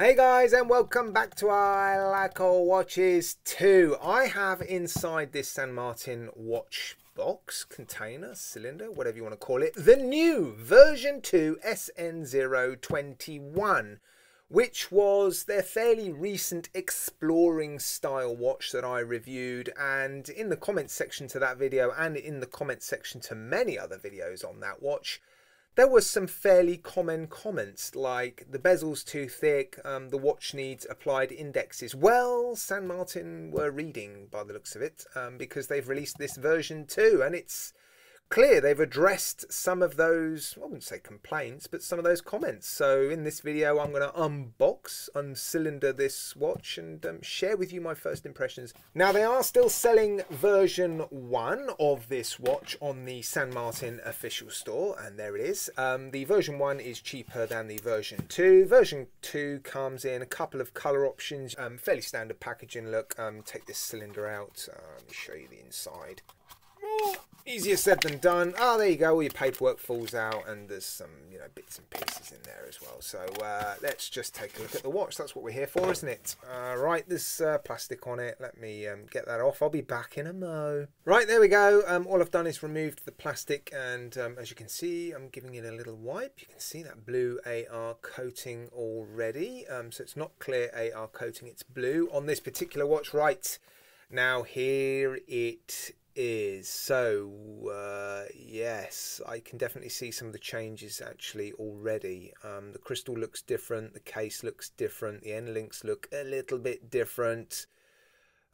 Hey guys and welcome back to I Like Watches 2. I have inside this San Martin watch box, container, cylinder, whatever you want to call it, the new version 2 SN021 which was their fairly recent exploring style watch that I reviewed and in the comments section to that video and in the comments section to many other videos on that watch there was some fairly common comments like the bezel's too thick, um, the watch needs applied indexes. Well, San Martin were reading by the looks of it um, because they've released this version too, and it's clear they've addressed some of those, I wouldn't say complaints, but some of those comments. So in this video, I'm going to unbox, uncylinder this watch and um, share with you my first impressions. Now they are still selling version 1 of this watch on the San Martin official store, and there it is. Um, the version 1 is cheaper than the version 2. Version 2 comes in a couple of colour options, um, fairly standard packaging look. Um, take this cylinder out, uh, let me show you the inside. Easier said than done. Oh, there you go. All your paperwork falls out, and there's some, you know, bits and pieces in there as well. So uh, let's just take a look at the watch. That's what we're here for, isn't it? Uh, right, there's uh, plastic on it. Let me um, get that off. I'll be back in a mo. Right, there we go. Um, all I've done is removed the plastic, and um, as you can see, I'm giving it a little wipe. You can see that blue AR coating already. Um, so it's not clear AR coating, it's blue on this particular watch. Right. Now here it is. So, uh, yes, I can definitely see some of the changes actually already. Um, the crystal looks different, the case looks different, the end links look a little bit different.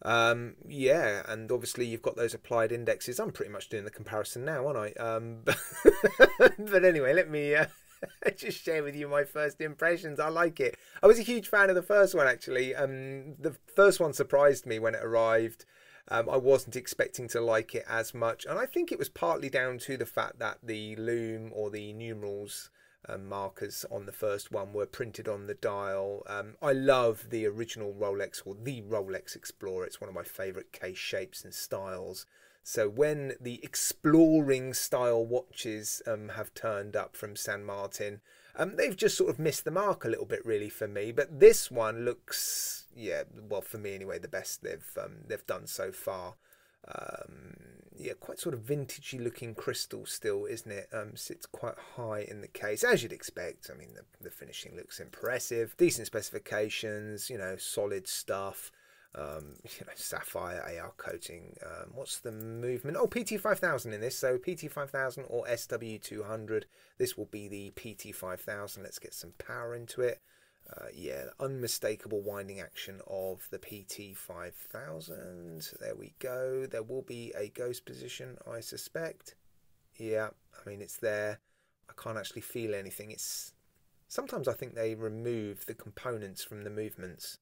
Um, yeah, and obviously you've got those applied indexes. I'm pretty much doing the comparison now, aren't I? Um, but anyway, let me uh, just share with you my first impressions. I like it. I was a huge fan of the first one actually. Um, the first one surprised me when it arrived. Um, I wasn't expecting to like it as much, and I think it was partly down to the fact that the lume or the numerals um, markers on the first one were printed on the dial. Um, I love the original Rolex or the Rolex Explorer. It's one of my favourite case shapes and styles. So when the exploring style watches um, have turned up from San Martin, um, they've just sort of missed the mark a little bit, really, for me. But this one looks, yeah, well, for me anyway, the best they've um, they've done so far. Um, yeah, quite sort of vintagey looking crystal still, isn't it? Um, sits quite high in the case, as you'd expect. I mean, the, the finishing looks impressive. Decent specifications, you know, solid stuff um, you know, sapphire AR coating. Um, what's the movement? Oh, PT5000 in this. So PT5000 or SW200. This will be the PT5000. Let's get some power into it. Uh, yeah, unmistakable winding action of the PT5000. There we go. There will be a ghost position, I suspect. Yeah, I mean, it's there. I can't actually feel anything. It's Sometimes I think they remove the components from the movements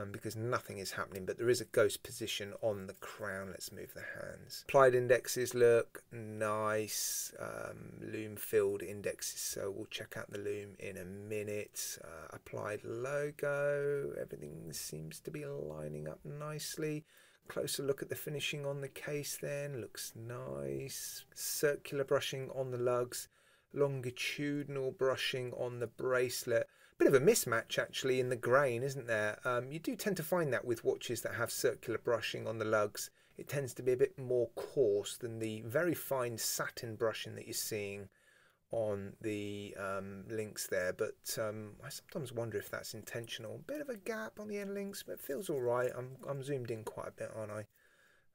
um, because nothing is happening, but there is a ghost position on the crown. Let's move the hands. Applied indexes look nice. Um, lume filled indexes, so we'll check out the lume in a minute. Uh, applied logo, everything seems to be lining up nicely. Closer look at the finishing on the case then, looks nice. Circular brushing on the lugs, longitudinal brushing on the bracelet bit of a mismatch actually in the grain, isn't there? Um, you do tend to find that with watches that have circular brushing on the lugs. It tends to be a bit more coarse than the very fine satin brushing that you're seeing on the um, links there. But um, I sometimes wonder if that's intentional. Bit of a gap on the end links, but it feels all right. I'm, I'm zoomed in quite a bit, aren't I?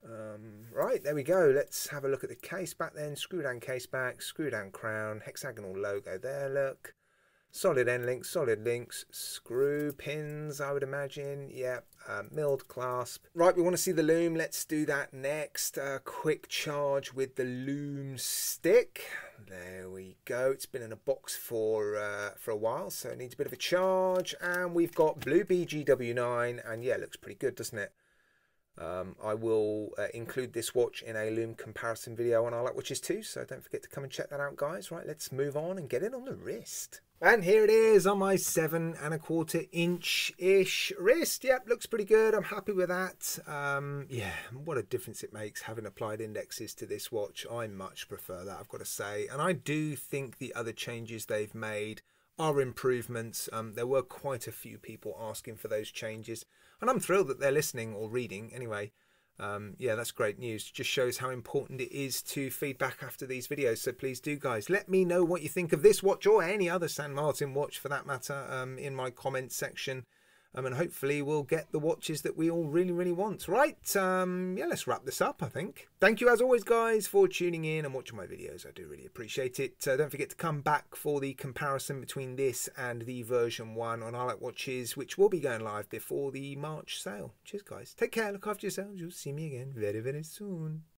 Um, right, there we go. Let's have a look at the case back then. Screw down case back, screw down crown, hexagonal logo there, look. Solid end links, solid links, screw pins, I would imagine. Yep, uh, milled clasp. Right, we want to see the lume. Let's do that next. Uh, quick charge with the lume stick. There we go. It's been in a box for uh, for a while, so it needs a bit of a charge. And we've got Blue BGW9, and yeah, looks pretty good, doesn't it? Um, I will uh, include this watch in a lume comparison video on I Like Watches too, so don't forget to come and check that out, guys. Right, let's move on and get it on the wrist. And here it is on my seven and a quarter inch ish wrist. Yep, looks pretty good. I'm happy with that. Um, yeah, what a difference it makes having applied indexes to this watch. I much prefer that, I've got to say. And I do think the other changes they've made are improvements. Um, there were quite a few people asking for those changes, and I'm thrilled that they're listening or reading anyway. Um, yeah, that's great news. Just shows how important it is to feedback after these videos. So please do, guys, let me know what you think of this watch or any other San Martin watch for that matter um, in my comments section. And hopefully we'll get the watches that we all really, really want. Right, um, yeah, let's wrap this up, I think. Thank you, as always, guys, for tuning in and watching my videos. I do really appreciate it. Uh, don't forget to come back for the comparison between this and the version 1 on Like Watches, which will be going live before the March sale. Cheers, guys. Take care. Look after yourselves. You'll see me again very, very soon.